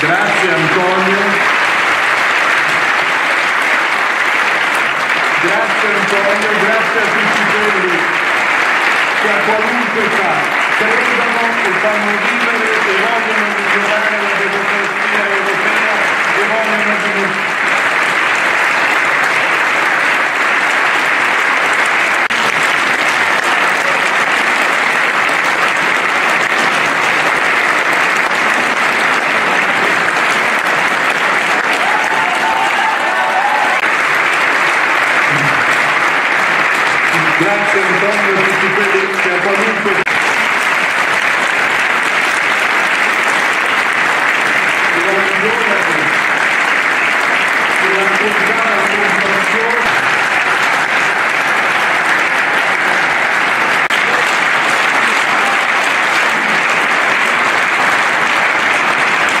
Grazie Antonio. Grazie Antonio, grazie a tutti quelli che a qualunque età credono e fanno Grazie Antonio a